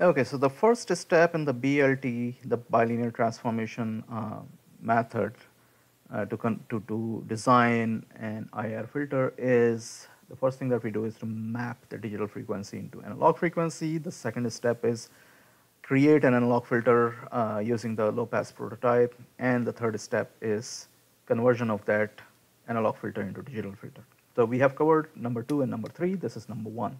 Okay, so the first step in the BLT, the bilinear transformation uh, method uh, to, to, to design an IIR filter is the first thing that we do is to map the digital frequency into analog frequency. The second step is create an analog filter uh, using the low pass prototype. And the third step is conversion of that analog filter into digital filter. So we have covered number two and number three. This is number one.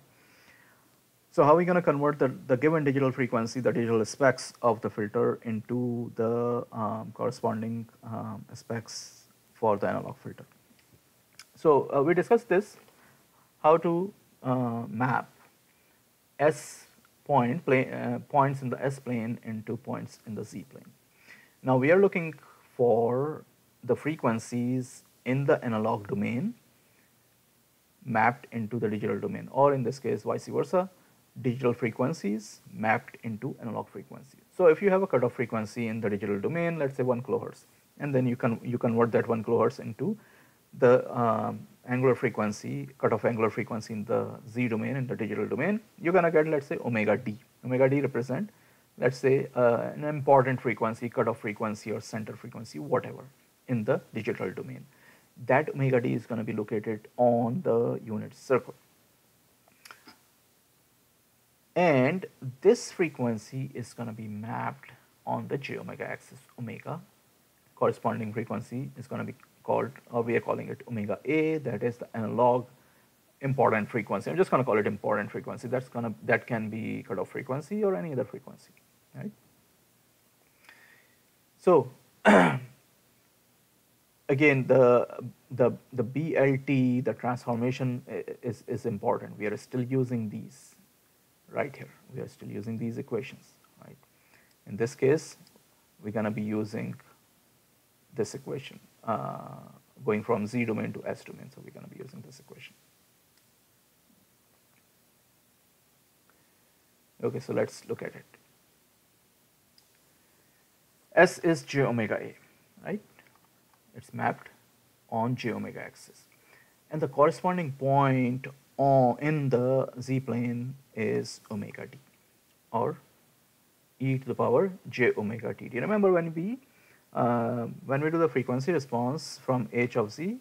So how are we going to convert the, the given digital frequency, the digital specs of the filter into the um, corresponding um, specs for the analog filter? So uh, we discussed this, how to uh, map S point plane, uh, points in the S plane into points in the Z plane. Now we are looking for the frequencies in the analog domain mapped into the digital domain or in this case vice versa digital frequencies mapped into analog frequency. So if you have a cutoff frequency in the digital domain, let's say 1 kilohertz, and then you can you convert that 1 kilohertz into the um, angular frequency, cutoff angular frequency in the z domain in the digital domain, you're gonna get let's say omega d. Omega d represent let's say uh, an important frequency, cutoff frequency or center frequency, whatever in the digital domain. That omega d is gonna be located on the unit circle and this frequency is going to be mapped on the j omega axis omega. Corresponding frequency is going to be called or we are calling it omega a. That is the analog important frequency. I'm just going to call it important frequency. That's going to that can be cutoff frequency or any other frequency right? So again the the the blt the transformation uh, is is important. We are still using these right here. We are still using these equations, right? In this case, we're going to be using this equation, uh, going from Z domain to S domain. So we're going to be using this equation. Okay, so let's look at it. S is j omega a, right? It's mapped on j omega axis. And the corresponding point on, in the z plane is omega t or e to the power j omega t. Remember when we uh, when we do the frequency response from h of z,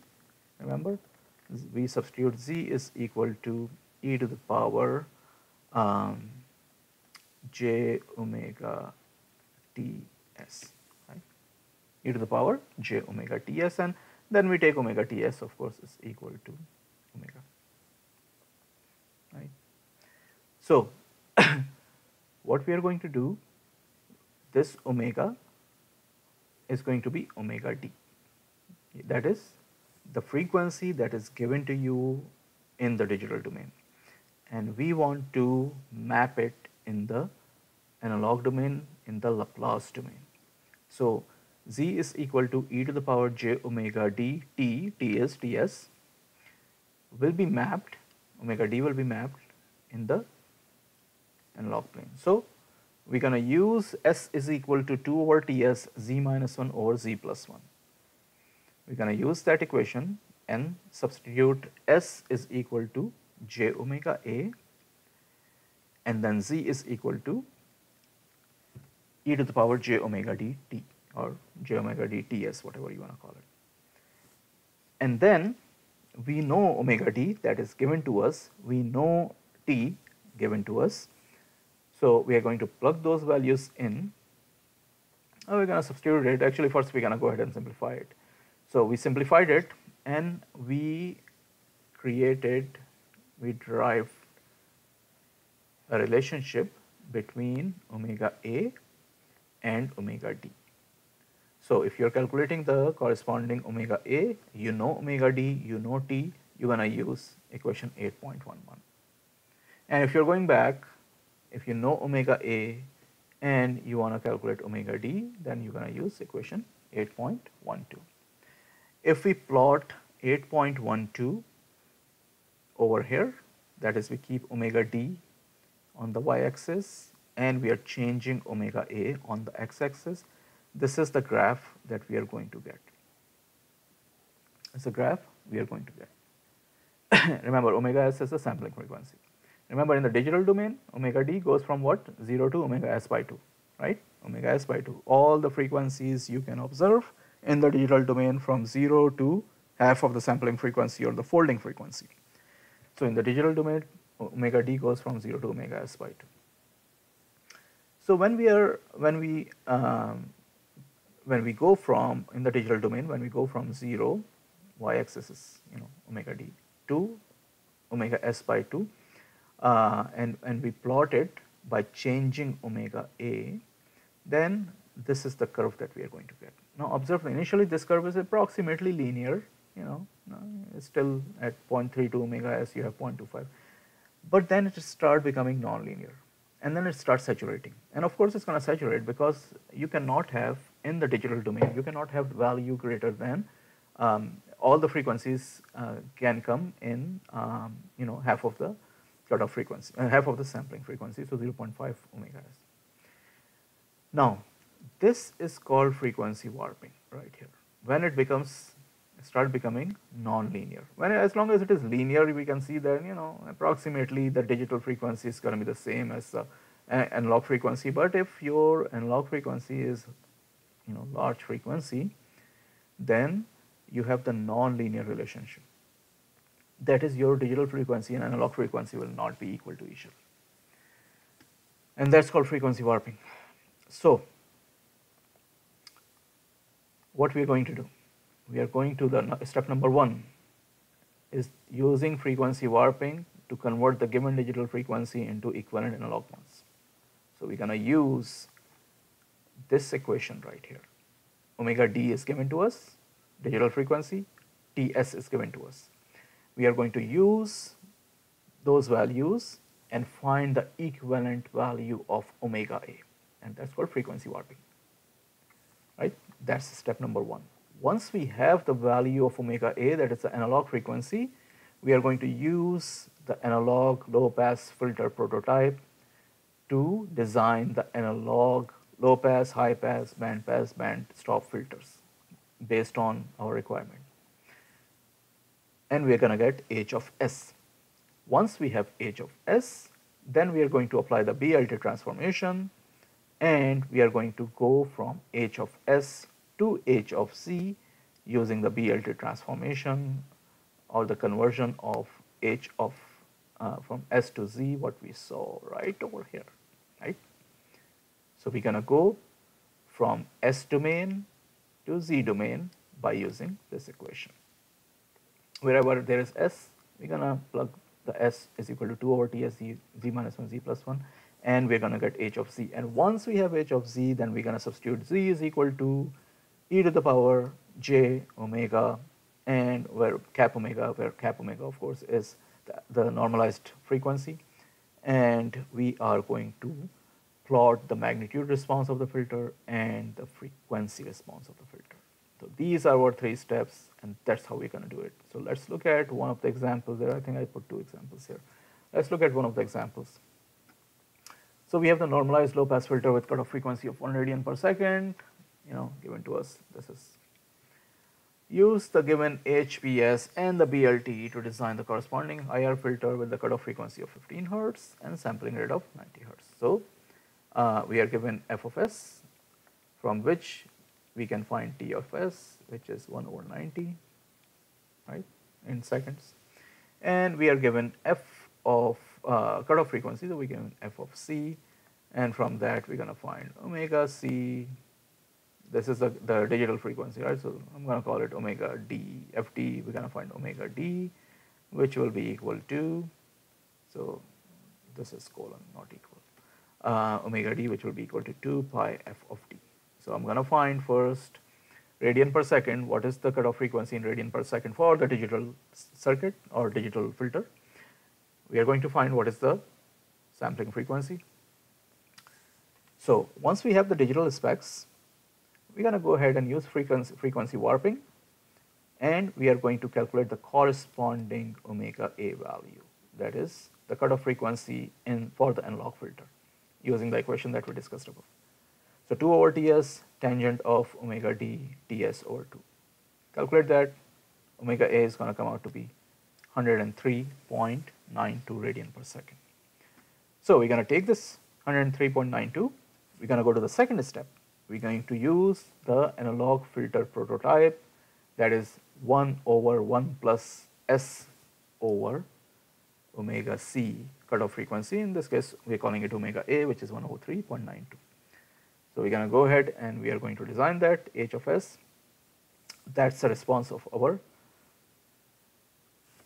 remember we substitute z is equal to e to the power um, j omega ts, right? e to the power j omega ts and then we take omega ts of course is equal to omega right. So, what we are going to do, this omega is going to be omega d. That is the frequency that is given to you in the digital domain. And we want to map it in the analog domain, in the Laplace domain. So, z is equal to e to the power j omega d t, t is ts, will be mapped omega d will be mapped in the analog plane. So, we are going to use S is equal to 2 over Ts z minus 1 over z plus 1. We are going to use that equation and substitute S is equal to j omega a and then z is equal to e to the power j omega d t or j omega d ts whatever you want to call it. And then we know omega d that is given to us, we know t given to us. So, we are going to plug those values in. Now, we are going to substitute it. Actually, first we are going to go ahead and simplify it. So, we simplified it and we created, we derived a relationship between omega a and omega d. So if you're calculating the corresponding omega A, you know omega D, you know T, you're gonna use equation 8.11. And if you're going back, if you know omega A and you wanna calculate omega D, then you're gonna use equation 8.12. If we plot 8.12 over here, that is we keep omega D on the y-axis and we are changing omega A on the x-axis, this is the graph that we are going to get. It's a graph we are going to get. Remember omega s is the sampling frequency. Remember in the digital domain, omega d goes from what? 0 to omega s by 2, right? Omega s by 2. All the frequencies you can observe in the digital domain from 0 to half of the sampling frequency or the folding frequency. So in the digital domain, omega d goes from 0 to omega s by 2. So when we are, when we, um, when we go from, in the digital domain, when we go from 0, y-axis is, you know, omega d, to omega s by 2, uh, and, and we plot it by changing omega a, then this is the curve that we are going to get. Now observe initially this curve is approximately linear, you know, still at 0.32 omega s you have 0.25, but then it starts becoming nonlinear and then it starts saturating. And of course it's going to saturate because you cannot have in the digital domain, you cannot have value greater than um, all the frequencies uh, can come in, um, you know, half of the cutoff frequency, uh, half of the sampling frequency, so 0.5 omega s. Now, this is called frequency warping right here. When it becomes start becoming non-linear. When as long as it is linear, we can see that you know approximately the digital frequency is going to be the same as the analog frequency. But if your analog frequency is you know large frequency, then you have the non-linear relationship. That is your digital frequency and analog frequency will not be equal to each other. And that's called frequency warping. So, what we are going to do? We are going to the step number one is using frequency warping to convert the given digital frequency into equivalent analog ones. So we're going to use this equation right here. Omega d is given to us, digital frequency, Ts is given to us. We are going to use those values and find the equivalent value of omega a and that's called frequency warping, right? That's step number one. Once we have the value of omega a, that is the analog frequency, we are going to use the analog low pass filter prototype to design the analog low pass, high pass, band pass, band stop filters based on our requirement. And we are going to get h of s. Once we have h of s, then we are going to apply the BLT transformation and we are going to go from h of s to h of z using the BLT transformation or the conversion of h of uh, from s to z what we saw right over here, right. So, we are going to go from s domain to z domain by using this equation. Wherever there is s, we are going to plug the s is equal to 2 over t s z, z minus 1 z plus 1 and we are going to get h of z. And once we have h of z, then we are going to substitute z is equal to e to the power j omega and where cap omega, where cap omega of course is the, the normalized frequency and we are going to plot the magnitude response of the filter and the frequency response of the filter. So these are our three steps and that's how we're going to do it. So let's look at one of the examples there. I think I put two examples here. Let's look at one of the examples. So we have the normalized low pass filter with cutoff frequency of 1 radian per second, you know, given to us. This is Use the given HPS and the BLT to design the corresponding IIR filter with the cutoff frequency of 15 Hertz and sampling rate of 90 Hertz. So, uh, we are given f of s from which we can find t of s which is 1 over 90 right in seconds and we are given f of uh, cutoff frequency so we given f of c and from that we're going to find omega c this is the, the digital frequency, right? So I'm going to call it omega d, ft, we're going to find omega d, which will be equal to, so this is colon, not equal, uh, omega d, which will be equal to 2 pi f of t. So I'm going to find first radian per second, what is the cutoff frequency in radian per second for the digital circuit or digital filter. We are going to find what is the sampling frequency. So once we have the digital specs, we're going to go ahead and use frequency, frequency warping and we are going to calculate the corresponding omega a value that is the cutoff frequency in for the analog filter using the equation that we discussed above. So 2 over Ts tangent of omega d Ts over 2. Calculate that omega a is going to come out to be 103.92 radian per second. So we're going to take this 103.92, we're going to go to the second step. We're going to use the analog filter prototype that is 1 over 1 plus S over omega c cutoff frequency. In this case, we're calling it omega a, which is 103.92. So we're going to go ahead and we are going to design that h of s. That's the response of our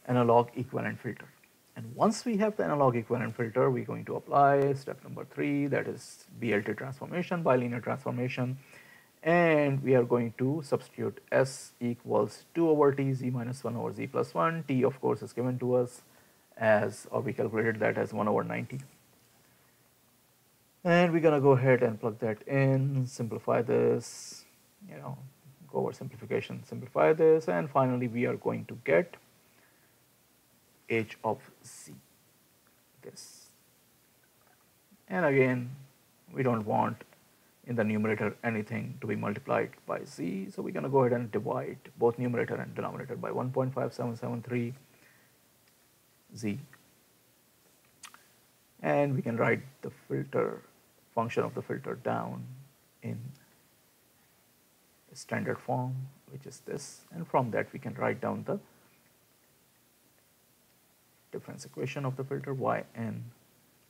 analog equivalent filter. And once we have the analog equivalent filter, we're going to apply step number three, that is BLT transformation, bilinear transformation. And we are going to substitute S equals 2 over T, Z minus 1 over Z plus 1. T of course is given to us as, or we calculated that as 1 over 90. And we're gonna go ahead and plug that in, simplify this, you know, go over simplification, simplify this, and finally we are going to get h of z this. And again we don't want in the numerator anything to be multiplied by z so we're going to go ahead and divide both numerator and denominator by 1.5773 z. And we can write the filter function of the filter down in standard form which is this and from that we can write down the difference equation of the filter yn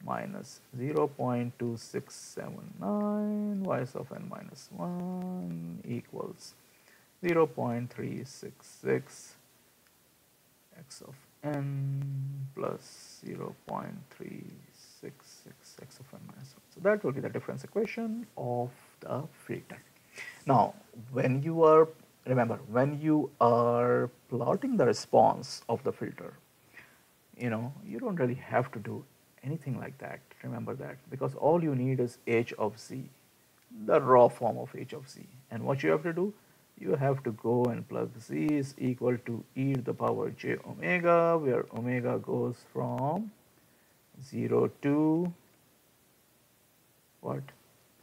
minus 0.2679 y of n minus 1 equals 0.366 x of n plus 0.366 x of n minus 1. So that will be the difference equation of the filter. Now, when you are, remember, when you are plotting the response of the filter, you know, you don't really have to do anything like that. Remember that because all you need is h of z, the raw form of h of z. And what you have to do, you have to go and plug z is equal to e to the power j omega, where omega goes from 0 to what?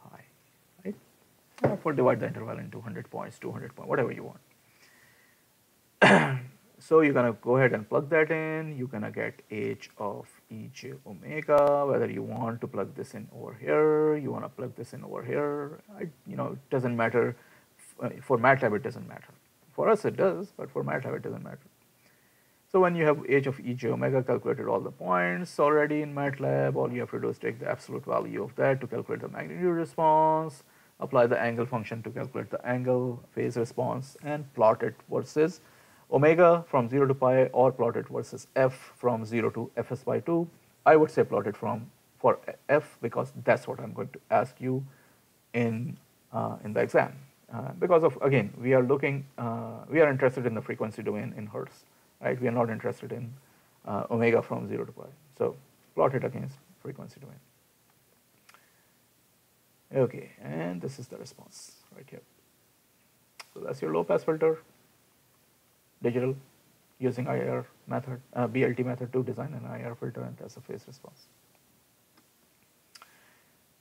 Pi, right? Therefore, divide the interval into 100 points, 200 points, whatever you want. So you're gonna go ahead and plug that in. You're gonna get h of ej omega. Whether you want to plug this in over here, you want to plug this in over here. I, you know, it doesn't matter. Uh, for MATLAB, it doesn't matter. For us, it does, but for MATLAB, it doesn't matter. So when you have h of ej omega calculated all the points already in MATLAB, all you have to do is take the absolute value of that to calculate the magnitude response, apply the angle function to calculate the angle phase response, and plot it versus omega from 0 to pi or plot it versus f from 0 to fs by 2. I would say plot it from for f because that's what I'm going to ask you in, uh, in the exam. Uh, because of, again, we are looking, uh, we are interested in the frequency domain in hertz, right? We are not interested in uh, omega from 0 to pi. So plot it against frequency domain. Okay, and this is the response right here. So that's your low pass filter digital using IIR method, uh, BLT method to design an IIR filter and test a phase response.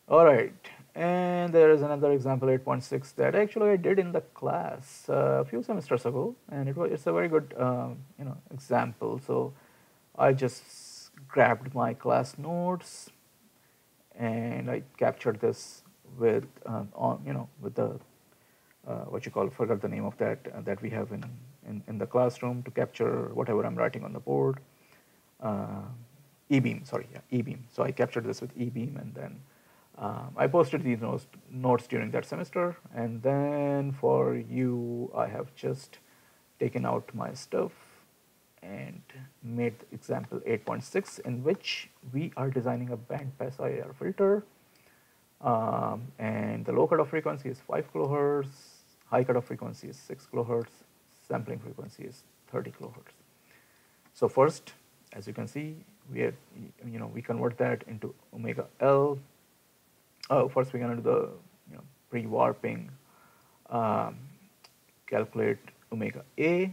All right, and there is another example 8.6 that actually I did in the class uh, a few semesters ago, and it was it's a very good um, you know example. So I just grabbed my class notes and I captured this with um, on you know with the uh, what you call forgot the name of that uh, that we have in in, in the classroom to capture whatever I'm writing on the board. Uh, eBeam, sorry, yeah, eBeam. So I captured this with e-beam and then um, I posted these notes, notes during that semester. And then for you, I have just taken out my stuff and made example 8.6 in which we are designing a band pass IIR filter. Um, and the low cutoff frequency is 5 kilohertz, high cutoff frequency is 6 kilohertz, sampling frequency is 30 kilohertz. So first, as you can see, we are, you know, we convert that into omega L. Oh, first we're going to do the, you know, pre-warping, um, calculate omega A.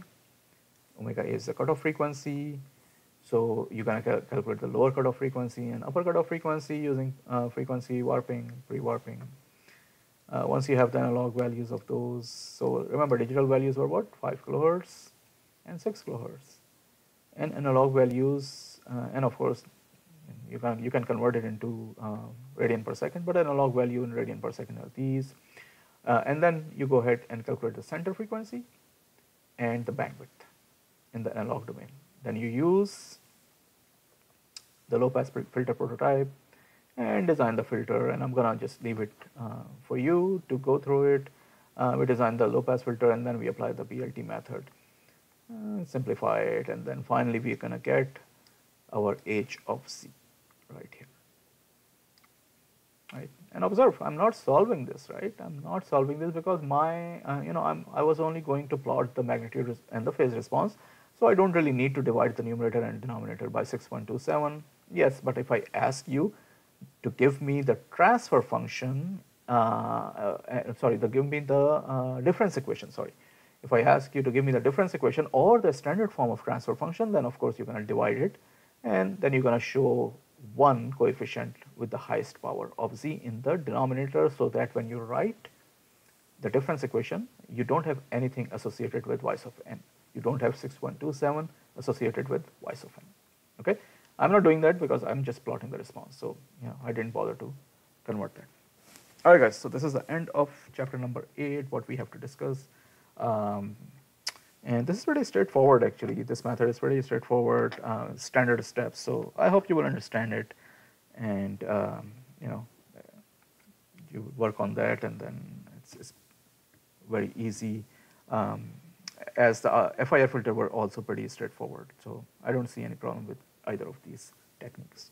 Omega A is the cutoff frequency. So you're going to cal calculate the lower cutoff frequency and upper cutoff frequency using uh, frequency warping, pre-warping, uh, once you have the analog values of those, so remember digital values were what? 5 kilohertz and 6 kilohertz. And analog values, uh, and of course, You can, you can convert it into uh, radian per second, but an analog value in radian per second are these. Uh, and then you go ahead and calculate the center frequency and the bandwidth in the analog domain. Then you use the low pass filter prototype and design the filter and I'm gonna just leave it uh, for you to go through it. Uh, we design the low pass filter and then we apply the BLT method, uh, simplify it and then finally we're gonna get our h of c right here. Right? And observe I'm not solving this right? I'm not solving this because my uh, you know I'm I was only going to plot the magnitude and the phase response. So I don't really need to divide the numerator and denominator by 6.27 yes but if I ask you to give me the transfer function uh, uh, uh, sorry the give me the uh, difference equation sorry. If I ask you to give me the difference equation or the standard form of transfer function then of course you're going to divide it and then you're going to show one coefficient with the highest power of z in the denominator so that when you write the difference equation, you don't have anything associated with y of n. You don't have 6.27 associated with y of n. Okay, I'm not doing that because I'm just plotting the response. So yeah, I didn't bother to convert that. All right, guys. So this is the end of chapter number eight. What we have to discuss. Um, and this is pretty straightforward actually. This method is pretty straightforward, uh, standard steps. So I hope you will understand it and um, you know, you work on that and then it's, it's very easy. Um, as the uh, FIR filter were also pretty straightforward. So I don't see any problem with either of these techniques.